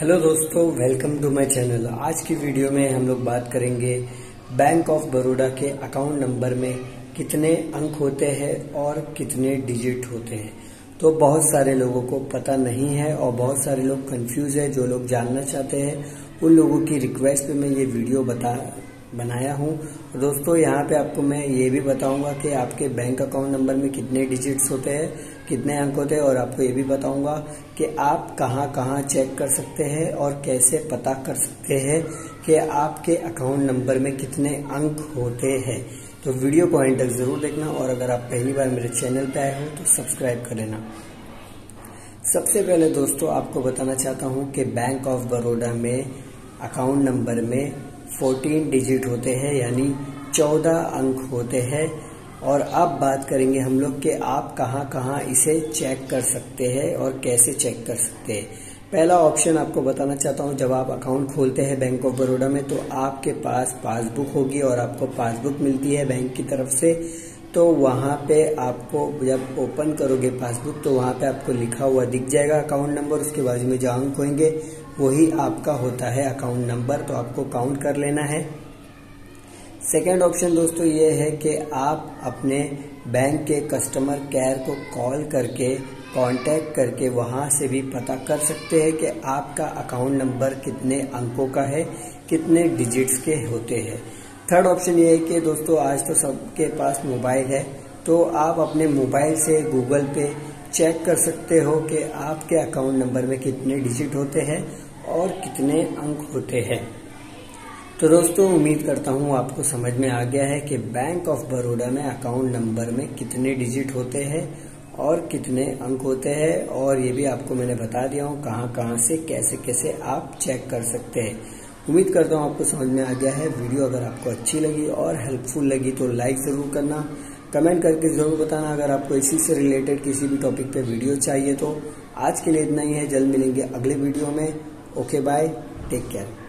Hello दोस्तों welcome to my channel आज की वीडियो में हम लोग बात करेंगे बैंक ऑफ़ बड़ौदा के अकाउंट नंबर में कितने अंक होते हैं और कितने डिजिट होते हैं। तो बहुत सारे लोगों को पता नहीं है और बहुत सारे लोग कंफ्यूज है, जो लोग जानना चाहते हैं, उन लोगों की रिक्वेस्ट पे मैं ये वीडियो बता बनाया हूँ। दोस्तों, यहाँ पे आपको मैं ये भी बताऊँगा कि आपके बैंक अकाउंट नंबर में कितने डिजिट्स होते हैं, कितने अंक होते हैं, और आपको ये भी बताऊँगा कि आप कहाँ कहाँ चेक कर सकते हैं और कैसे पता कर सकते हैं कि आपके अकाउंट नंबर में कितने अंक होते हैं। तो वीडियो को एंड तक ज़रूर देखना और अगर आप पहली बार मेरे चैनल पर आए हो तो सब्सक्राइब कर लेना। सबसे पहले दोस्तों, आपको बताना चाहता हूँ कि बैंक ऑफ़ बड़ौदा में अकाउंट नंबर में 14 डिजिट होते हैं, यानी 14 अंक होते हैं। और अब बात करेंगे हम लोग कि आप कहाँ कहाँ इसे चेक कर सकते हैं और कैसे चेक कर सकते हैं। पहला ऑप्शन आपको बताना चाहता हूँ, जब आप अकाउंट खोलते हैं बैंक ऑफ़ बड़ौदा में तो आपके पास पासबुक होगी और आपको पासबुक मिलती है बैंक की तरफ़ से। तो वहाँ पे आपको जब ओपन करोगे पासबुक तो वहाँ पे आपको लिखा हुआ दिख जाएगा अकाउंट नंबर, उसके बाजू में जो अंक होंगे। वही आपका होता है अकाउंट नंबर तो आपको काउंट कर लेना है। सेकेंड ऑप्शन दोस्तों ये है कि आप अपने बैंक के कस्टमर केयर को कॉल करके कांटेक्ट करके वहाँ से भी पता कर सकते हैं कि आपका अकाउंट नंबर कितने अंकों का है, कितने डिजिट्स के होते हैं। थर्ड ऑप्शन ये है कि दोस्तों आज तो सबके पास मोबाइल है तो आप अपने मोबाइल से गूगल पे चेक कर सकते हो कि आपके अकाउंट नंबर में कितने डिजिट होते हैं। और कितने अंक होते हैं? तो दोस्तों, उम्मीद करता हूँ आपको समझ में आ गया है कि बैंक ऑफ़ बड़ौदा में अकाउंट नंबर में कितने डिजिट होते हैं और कितने अंक होते हैं। और ये भी आपको मैंने बता दिया हूँ कहाँ कहाँ से, कैसे कैसे आप चेक कर सकते हैं। उम्मीद करता हूँ आपको समझ में आ गया है। वीडियो अगर आपको अच्छी लगी और हेल्पफुल लगी तो लाइक ज़रूर करना। कमेंट करके ज़रूर बताना अगर आपको इसी से रिलेटेड किसी भी टॉपिक पे वीडियो चाहिए तो। आज के लिए इतना ही है। जल्द मिलेंगे अगले वीडियो में। Okay, bye. Take care.